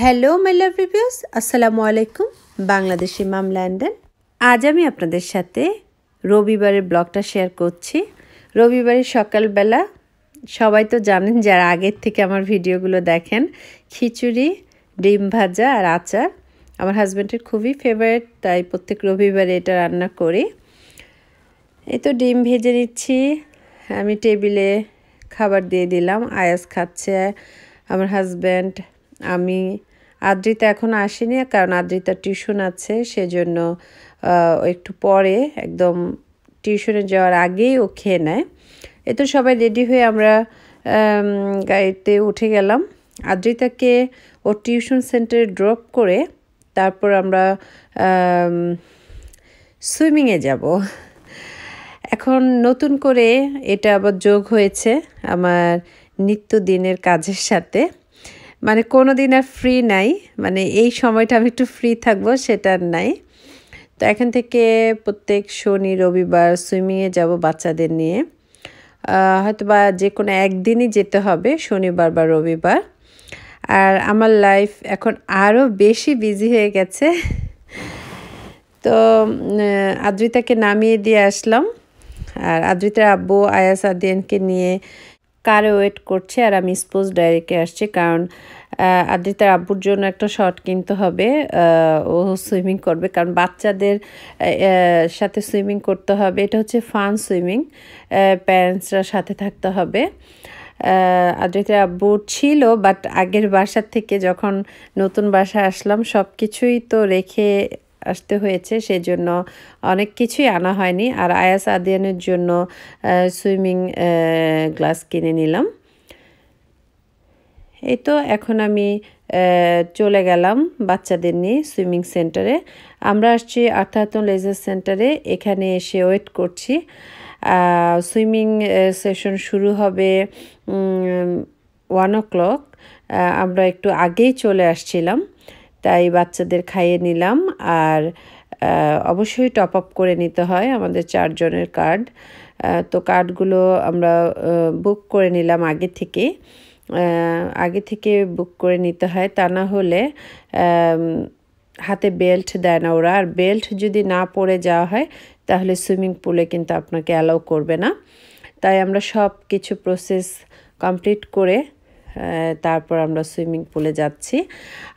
Hello my love reviews আসসালামু আলাইকুম বাংলাদেশি মাম Landon আজ আমি আপনাদের সাথে রবিবারের ব্লগটা শেয়ার করছি। রবিবারের সকালবেলা, সবাই তো জানেন যারা আগের থেকে আমার ভিডিওগুলো দেখেন, খিচুড়ি, ডিম ভাজা আর আচার। আমার হাজব্যান্ডের খুবই ফেভারিট তাই প্রত্যেক রবিবারে এটা রান্না করি। এই তো ডিম ভেজে নিচ্ছি। আমি টেবিলে খাবার দিয়ে দিলাম। আয়াস খাচ্ছে, আমার হাজব্যান্ড আমি আদ্রিতা এখন আসেনি, কারণ আদ্রিতার টিউশন আছে, সেজন্য একটু পরে, একদম টিউশনে যাওয়ার আগেই ও খেয়ে নেয়। এ তো সবাই রেডি হয়ে আমরা গাড়িতে উঠে গেলাম। আদ্রিতাকে ও টিউশন সেন্টারে ড্রপ করে তারপর আমরা সুইমিংয়ে যাব। এখন নতুন করে এটা আবার যোগ হয়েছে আমার নিত্যদিনের কাজের সাথে। মানে কোনো দিন আর ফ্রি নাই। মানে এই সময়টা আমি একটু ফ্রি থাকব, সেটা নাই। তো এখান থেকে প্রত্যেক শনি, রবিবার সুইমিংয়ে যাব বাচ্চাদের নিয়ে। হয়তো বা যে কোনো একদিনই যেতে হবে, শনিবার বা রবিবার। আর আমার লাইফ এখন আরও বেশি বিজি হয়ে গেছে। তো আদ্রিতাকে নামিয়ে দিয়ে আসলাম। আর আদ্রিতার আব্বু আয়াস আদিয়ানকে নিয়ে কারে ওয়েট করছে আর আমি স্পোজ ডাইরেক্টে আসছি, কারণ আদ্রিতার আব্বুর জন্য একটা শর্ট কিনতে হবে ও সুইমিং করবে, কারণ বাচ্চাদের সাথে সুইমিং করতে হবে, এটা হচ্ছে ফান সুইমিং প্যারেন্টসরা সাথে থাকতে হবে। আদ্রিতার আব্বু ছিল, বাট আগের বাসার থেকে যখন নতুন বাসা আসলাম সব কিছুই তো রেখে আসতে হয়েছে, সেজন্য অনেক কিছুই আনা হয়নি। আর আয়াস আদিয়ানের জন্য সুইমিং গ্লাস কিনে নিলাম। এই তো এখন আমি চলে গেলাম বাচ্চাদের নিয়ে সুইমিং সেন্টারে। আমরা আসছি আর্থাতন লেজার সেন্টারে, এখানে এসে ওয়েট করছি। সুইমিং সেশন শুরু হবে ওয়ান ও ক্লক। আমরা একটু আগেই চলে আসছিলাম। তাই বাচ্চাদের খাইয়ে নিলাম। আর অবশ্যই টপ আপ করে নিতে হয় আমাদের চারজনের কার্ড তো কার্ডগুলো আমরা বুক করে নিলাম আগে থেকে। আগে থেকে বুক করে নিতে হয়। তা না হলে হাতে বেল্ট দেয় না ওরা। আর বেল্ট যদি না পরে যাওয়া হয়, তাহলে সুইমিং পুলে কিন্তু আপনাকে অ্যালাউ করবে না। তাই আমরা সব কিছু প্রসেস কমপ্লিট করে তারপর আমরা সুইমিং পুলে যাচ্ছি।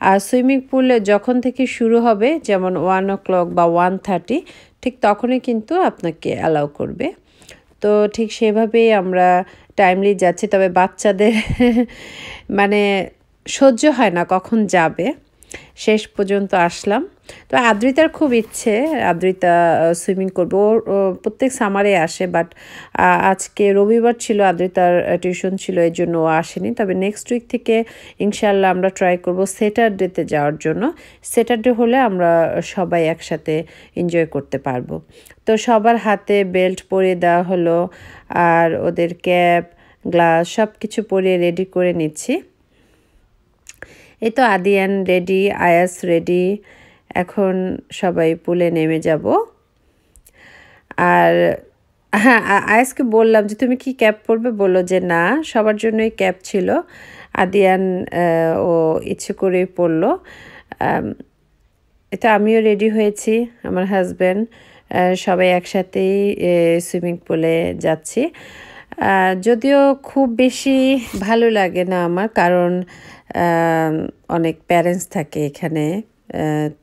আর সুইমিং পুলে যখন থেকে শুরু হবে, যেমন ওয়ান ও ক্লক বা ওয়ান থার্টি ঠিক তখনই কিন্তু আপনাকে অ্যালাউ করবে। তো ঠিক সেভাবেই আমরা টাইমলি যাচ্ছি, তবে বাচ্চাদের মানে সহ্য হয় না কখন যাবে। শেষ পর্যন্ত আসলাম। তো আদ্রিতার খুব ইচ্ছে, আদ্রিতা সুইমিং করবে। ওর প্রত্যেক সামারে আসে বাট আজকে রবিবার ছিল, আদ্রিতার টিউশন ছিল এই জন্য ও আসেনি। তবে নেক্সট উইক থেকে ইনশাল্লাহ আমরা ট্রাই করব স্যাটারডেতে যাওয়ার জন্য। স্যাটারডে হলে আমরা সবাই একসাথে এনজয় করতে পারব। তো সবার হাতে বেল্ট পরিয়ে দেওয়া হলো, আর ওদের ক্যাপ গ্লাস সব কিছু পরিয়ে রেডি করে নিচ্ছি। এই তো আদিয়ান রেডি আয়াস রেডি এখন সবাই পুলে নেমে যাব। আর হ্যাঁ আয়াসকে বললাম যে, তুমি কি ক্যাব পরবে? বলল যে, না, সবার জন্যই ক্যাব ছিল। আদিয়ান ও ইচ্ছে করেই পরলো। এটা আমিও রেডি হয়েছি, আমার হাজব্যান্ড সবাই একসাথেই সুইমিং পুলে যাচ্ছি। যদিও খুব বেশি ভালো লাগে না আমার, কারণ অনেক প্যারেন্টস থাকে এখানে।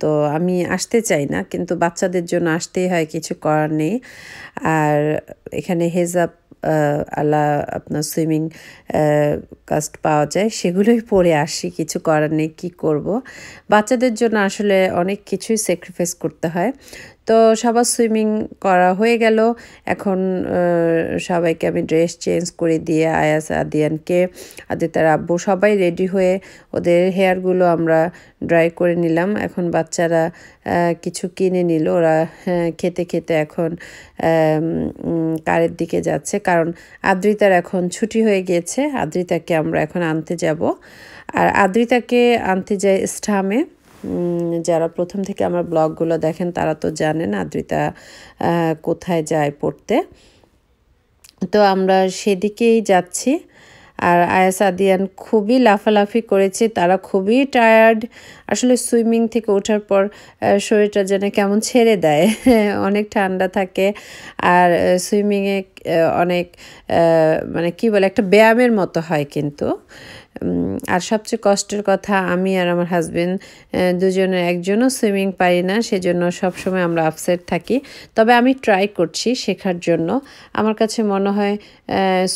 তো আমি আসতে চাই না, কিন্তু বাচ্চাদের জন্য আসতেই হয়, কিছু করার নেই। আর এখানে হেজাব আল্লাহ আপনার সুইমিং কাস্ট পাওয়া যায়, সেগুলোই পরে আসি, কিছু করার নেই, কী করব? বাচ্চাদের জন্য আসলে অনেক কিছুই স্যাক্রিফাইস করতে হয়। তো সবার সুইমিং করা হয়ে গেল। এখন সবাইকে আমি ড্রেস চেঞ্জ করে দিয়ে আয়াস, আদিয়ানকে, আদিতার আব্বু সবাই রেডি হয়ে ওদের হেয়ারগুলো আমরা ড্রাই করে নিলাম। এখন বাচ্চারা কিছু কিনে নিল। ওরা খেতে খেতে এখন কারের দিকে যাচ্ছে। কারণ আদ্রিতার এখন ছুটি হয়ে গিয়েছে। আদ্রিতাকে আমরা এখন আনতে যাব। আর আদ্রিতাকে আনতে যাই স্টামে। যারা প্রথম থেকে আমার ব্লগগুলো দেখেন, তারা তো জানেন আদ্রিতা কোথায় যায় পড়তে। তো আমরা সেদিকেই যাচ্ছি। আর আয়াস আদিয়ান খুবই লাফালাফি করেছে, তারা খুবই টায়ার্ড আসলে সুইমিং থেকে ওঠার পর শরীরটা যেন কেমন ছেড়ে দেয়, অনেক ঠান্ডা থাকে। আর সুইমিংয়ে অনেক মানে কি বলে, একটা ব্যায়ামের মতো হয় কিন্তু। আর সবচেয়ে কষ্টের কথা, আমি আর আমার হাজবেন্ড দুজনের একজনও সুইমিং পারি না, সেজন্য সবসময় আমরা আপসেট থাকি। তবে আমি ট্রাই করছি শেখার জন্য। আমার কাছে মনে হয়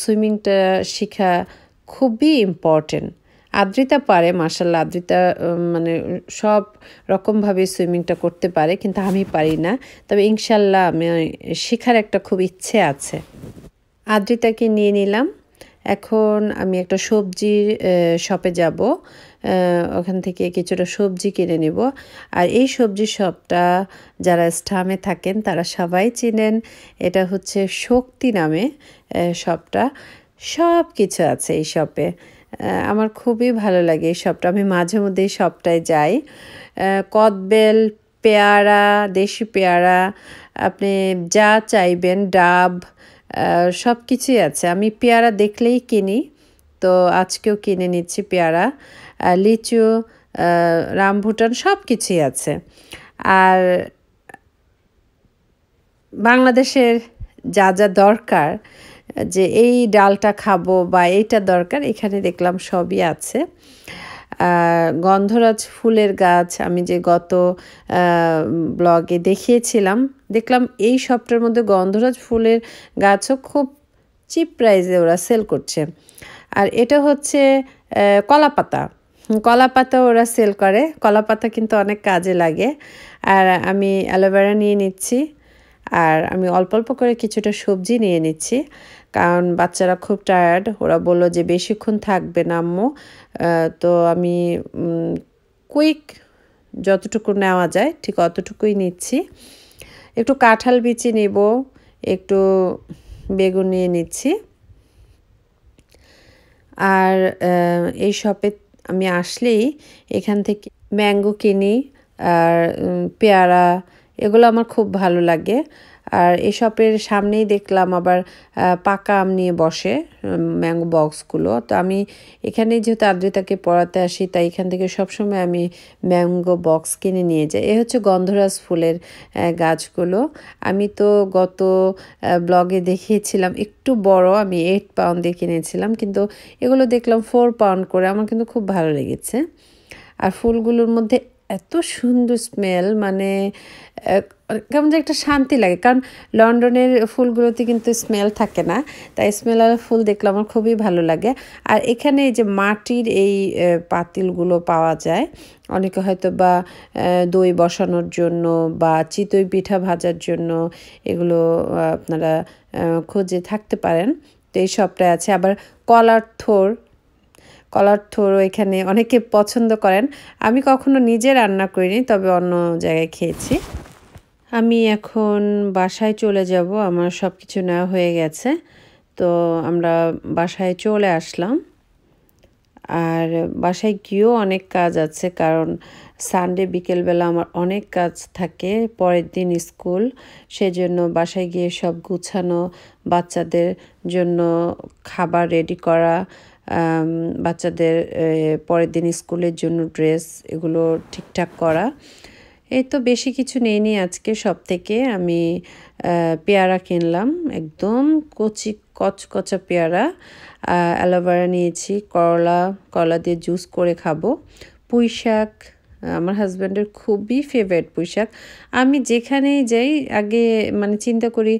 সুইমিংটা শেখা খুবই ইম্পর্টেন্ট আদ্রিতা পারে মার্শাল্লাহ আদ্রিতা মানে সব রকমভাবে সুইমিংটা করতে পারে, কিন্তু আমি পারি না। তবে ইনশাল্লাহ আমি শেখার একটা খুব ইচ্ছে আছে। আদ্রিতাকে নিয়ে নিলাম। এখন আমি একটা সবজির শপে যাব। ওখান থেকে কিছুটা সবজি কিনে নেব। আর এই সবজি শপটা যারা স্টামে থাকেন, তারা সবাই চিনেন। এটা হচ্ছে শক্তি নামে শপটা সব কিছু আছে এই শপে আমার খুবই ভালো লাগে এই শপটা আমি মাঝে মধ্যে এই শপটায় যাই। কদবেল পেয়ারা, দেশি পেয়ারা, আপনি যা চাইবেন, ডাব সব কিছুই আছে। আমি পেয়ারা দেখলেই কিনি, তো আজকেও কিনে নিচ্ছি পেয়ারা লিচু রামভুটান সব কিছুই আছে। আর বাংলাদেশের যা যা দরকার, যে এই ডালটা খাব বা এইটা দরকার, এখানে দেখলাম সবই আছে। গন্ধরাজ ফুলের গাছ আমি যে গত ব্লগে দেখিয়েছিলাম, দেখলাম এই সবটার মধ্যে গন্ধরাজ ফুলের গাছও খুব চিপ প্রাইসে ওরা সেল করছে। আর এটা হচ্ছে কলা পাতা কলা পাতা ওরা সেল করে। কলা পাতা কিন্তু অনেক কাজে লাগে। আর আমি অ্যালোভেরা নিয়ে নিচ্ছি। আর আমি অল্প অল্প করে কিছুটা সবজি নিয়ে নিচ্ছি। কারণ বাচ্চারা খুব টায়ার্ড ওরা বলল যে বেশিক্ষণ থাকবে না আম্মু। তো আমি কুইক যতটুকু নেওয়া যায়, ঠিক অতটুকুই নিচ্ছি। একটু কাঁঠাল বিচি নেব, একটু বেগুন নিয়ে নিচ্ছি। আর এই শপে আমি আসলেই এখান থেকে ম্যাঙ্গো কিনি আর পেয়ারা, এগুলো আমার খুব ভালো লাগে। আর এসবের সামনেই দেখলাম আবার পাকা আম নিয়ে বসে ম্যাঙ্গো বক্সগুলো তো আমি এখানে যেহেতু আদ্রিতাকে পড়াতে আসি, তাই এখান থেকে সবসময় আমি ম্যাঙ্গো বক্স কিনে নিয়ে যাই। এ হচ্ছে গন্ধরাজ ফুলের গাছগুলো। আমি তো গত ব্লগে দেখিয়েছিলাম, একটু বড়, আমি এইট পাউন্ড পাউন্ডে কিনেছিলাম, কিন্তু এগুলো দেখলাম ফোর পাউন্ড করে, আমার কিন্তু খুব ভালো লেগেছে। আর ফুলগুলোর মধ্যে এত সুন্দর স্মেল মানে কেমন যে একটা শান্তি লাগে। কারণ লন্ডনের ফুলগুলোতে কিন্তু স্মেল থাকে না। তাই স্মেল ফুল দেখলে আমার খুবই ভালো লাগে। আর এখানে এই যে মাটির এই পাতিলগুলো পাওয়া যায়, অনেকে হয়তো বা দই বসানোর জন্য বা চিতই পিঠা ভাজার জন্য এগুলো আপনারা খুঁজে থাকতে পারেন। তো এই সবটাই আছে। আবার কলার থোর, কলার থোরও এখানে অনেকে পছন্দ করেন। আমি কখনো নিজে রান্না করিনি, তবে অন্য জায়গায় খেয়েছি। আমি এখন বাসায় চলে যাব, আমার সব কিছু নেওয়া হয়ে গেছে। তো আমরা বাসায় চলে আসলাম। আর বাসায় গিয়েও অনেক কাজ আছে, কারণ সানডে বিকেলবেলা আমার অনেক কাজ থাকে, পরের দিন স্কুল। সেজন্য বাসায় গিয়ে সব গুছানো, বাচ্চাদের জন্য খাবার রেডি করা বাচ্চাদের পরের দিন স্কুলের জন্য ড্রেস এগুলো ঠিকঠাক করা। এই তো বেশি কিছু নেইনি আজকে সব থেকে আমি পেয়ারা কিনলাম, একদম কচি, কচকচা পেয়ারা। অ্যালোভেরা নিয়েছি, করলা করলা দিয়ে জুস করে খাব। পুঁই শাক আমার হাজব্যান্ডের খুবই ফেভারিট পোশাক আমি যেখানেই যাই, আগে মানে চিন্তা করি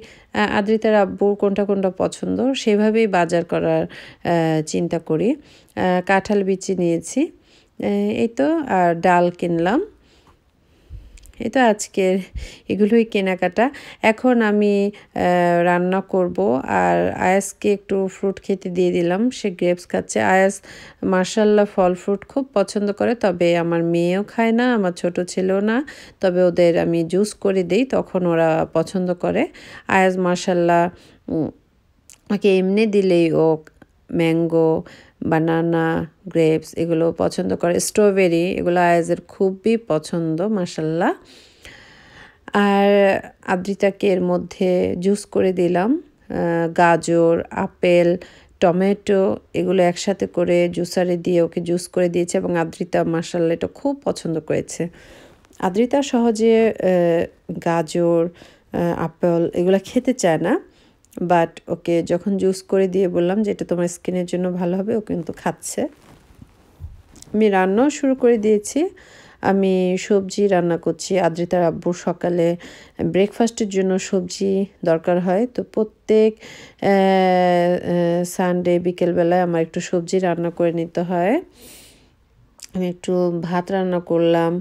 আদ্রিতার আব্বুর কোনটা কোনটা পছন্দ, সেভাবেই বাজার করার চিন্তা করি। কাঁঠাল বিচি নিয়েছি এই তো, আর ডাল কিনলাম। এই তো আজকের এগুলোই কেনাকাটা। এখন আমি রান্না করব আর আয়াসকে একটু ফ্রুট খেতে দিয়ে দিলাম। সে গ্রেপস খাচ্ছে। আয়াস মার্শাল্লাহ ফল ফ্রুট খুব পছন্দ করে, তবে আমার মেয়েও খায় না, আমার ছোট ছেলেও না। তবে ওদের আমি জুস করে দিই, তখন ওরা পছন্দ করে। আয়াস মার্শাল্লাহ ওকে এমনি দিলেই ও ম্যাঙ্গো বানানা গ্রেপস এগুলো পছন্দ করে। স্ট্রবেরি এগুলো আয়াজের খুবই পছন্দ মাসাল্লাহ আর আদ্রিতাকে এর মধ্যে জুস করে দিলাম। গাজর, আপেল, টমেটো, এগুলো একসাথে করে জুসারে দিয়ে ওকে জুস করে দিয়েছে এবং আদ্রিতা মাসাল্লা এটা খুব পছন্দ করেছে। আদ্রিতা সহজে গাজর আপেল এগুলো খেতে চায় না। বাট ওকে যখন জুস করে দিয়ে বললাম যে এটা তোমার স্কিনের জন্য ভালো হবে, ও কিন্তু খাচ্ছে। আমি রান্নাও শুরু করে দিয়েছি। আমি সবজি রান্না করছি। আদ্রিতার আব্বুর সকালে ব্রেকফাস্টের জন্য সবজি দরকার হয়। তো প্রত্যেক সানডে বিকেলবেলায় আমার একটু সবজি রান্না করে নিতে হয়। আমি একটু ভাত রান্না করলাম,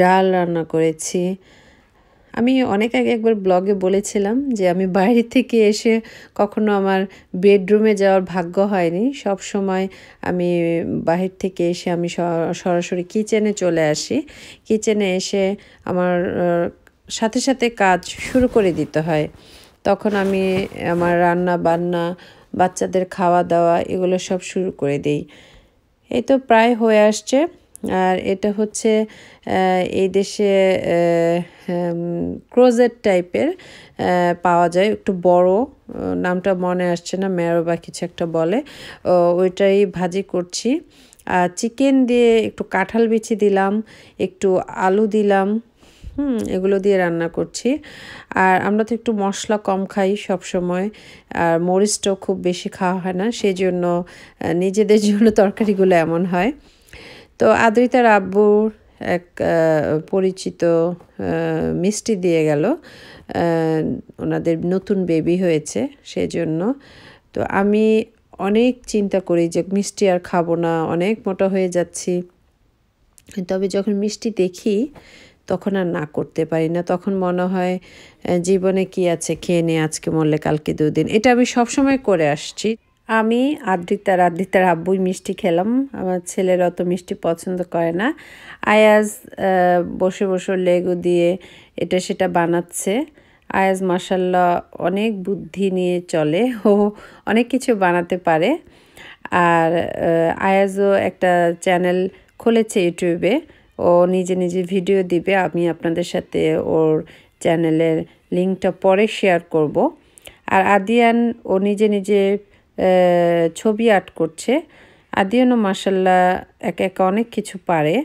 ডাল রান্না করেছি। আমি অনেক আগে একবার ব্লগে বলেছিলাম যে আমি বাইরে থেকে এসে কখনো আমার বেডরুমে যাওয়ার ভাগ্য হয়নি। সব সময় আমি বাহির থেকে এসে আমি সরাসরি কিচেনে চলে আসি। কিচেনে এসে আমার সাথে সাথে কাজ শুরু করে দিতে হয়। তখন আমি আমার রান্না বান্না, বাচ্চাদের খাওয়া দাওয়া এগুলো সব শুরু করে দিই। এই তো প্রায় হয়ে আসছে। আর এটা হচ্ছে এই দেশে ক্রোজেট টাইপের পাওয়া যায়। একটু বড় নামটা মনে আসছে না মেরো বা কিছু একটা বলে। ওইটাই ভাজি করছি। আর চিকেন দিয়ে একটু কাঁঠাল বিচি দিলাম, একটু আলু দিলাম, হুম, এগুলো দিয়ে রান্না করছি। আর আমরা তো একটু মশলা কম খাই সব সময় আর মরিচটাও খুব বেশি খাওয়া হয় না সেই জন্য নিজেদের জন্য তরকারিগুলো এমন হয়। তো আদ্রিতার আব্বুর এক পরিচিত মিষ্টি দিয়ে গেল। ওনাদের নতুন বেবি হয়েছে সেজন্য। তো আমি অনেক চিন্তা করি যে মিষ্টি আর খাব না, অনেক মোটা হয়ে যাচ্ছি। তবে যখন মিষ্টি দেখি, তখন আর না করতে পারি না। তখন মনে হয় জীবনে কি আছে, খেয়ে নিয়ে আজকে মরলে কালকে দুদিন। এটা আমি সবসময় করে আসছি। আমি আদ্রিতার আদ্রিতার আব্বুই মিষ্টি খেলাম। আমার ছেলের অত মিষ্টি পছন্দ করে না। আয়াজ বসে বসে লেগু দিয়ে এটা সেটা বানাচ্ছে। আয়াজ মাসাল্লাহ অনেক বুদ্ধি নিয়ে চলে। ও অনেক কিছু বানাতে পারে। আর আয়াজও একটা চ্যানেল খুলেছে ইউটিউবে। ও নিজে নিজে ভিডিও দিবে। আমি আপনাদের সাথে ওর চ্যানেলের লিঙ্কটা পরে শেয়ার করব। আর আদিয়ান, ও নিজে নিজে ছবি আর্ট করছে। আদিয়ানও মাসাল্লাহ একা একা অনেক কিছু পারে।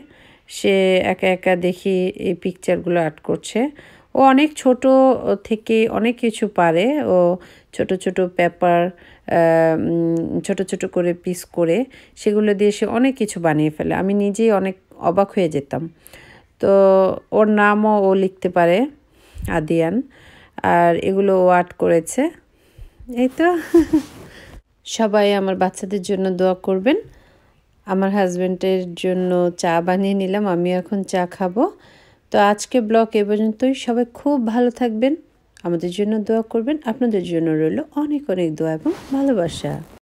সে একা একা দেখি এই পিকচারগুলো আর্ট করছে। ও অনেক ছোট থেকে অনেক কিছু পারে। ও ছোট ছোট পেপার ছোট ছোট করে পিস করে সেগুলো দিয়ে সে অনেক কিছু বানিয়ে ফেলে। আমি নিজেই অনেক অবাক হয়ে যেতাম। তো ওর নামও ও লিখতে পারে, আদিয়ান। আর এগুলো ও আর্ট করেছে। এই তো। সবাই আমার বাচ্চাদের জন্য দোয়া করবেন। আমার হাজব্যান্ডের জন্য চা বানিয়ে নিলাম আমি এখন চা খাব। তো আজকে ব্লগ এ পর্যন্তই। সবাই খুব ভালো থাকবেন, আমাদের জন্য দোয়া করবেন। আপনাদের জন্য রইল অনেক অনেক দোয়া এবং ভালোবাসা।